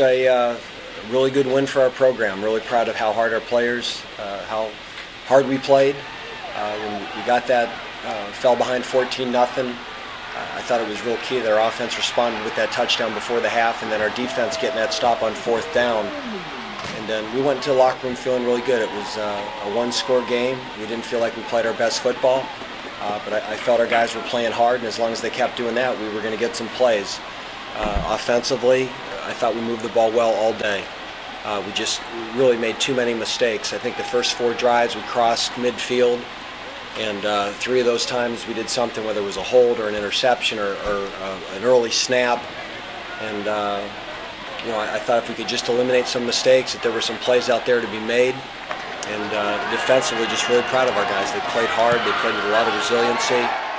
a uh, really good win for our program. Really proud of how hard our players, uh, how hard we played. Uh, when we got that, uh, fell behind 14 nothing. Uh, I thought it was real key that our offense responded with that touchdown before the half, and then our defense getting that stop on fourth down. And then we went into the locker room feeling really good. It was uh, a one-score game. We didn't feel like we played our best football, but I, I felt our guys were playing hard, and as long as they kept doing that, we were going to get some plays. Uh, offensively, I thought we moved the ball well all day. Uh, we just really made too many mistakes. I think the first four drives we crossed midfield, and uh, three of those times we did something, whether it was a hold or an interception or, or uh, an early snap. And uh, you know, I, I, thought if we could just eliminate some mistakes, that there were some plays out there to be made. And uh, defensively, just really proud of our guys. They played hard. They played with a lot of resiliency.